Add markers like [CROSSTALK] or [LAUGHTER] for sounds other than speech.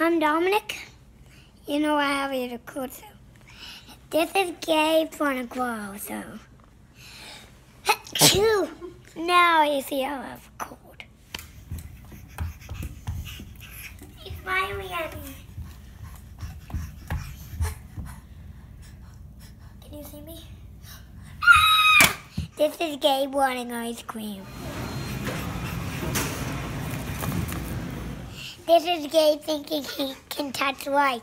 I'm Dominic. You know I have a cold so. This is a grow, so. [LAUGHS] Achoo! now you see I have a cold. He's at me. Can you see me? [LAUGHS] This is Gabe wanting ice cream. This is Gabe thinking he can touch light.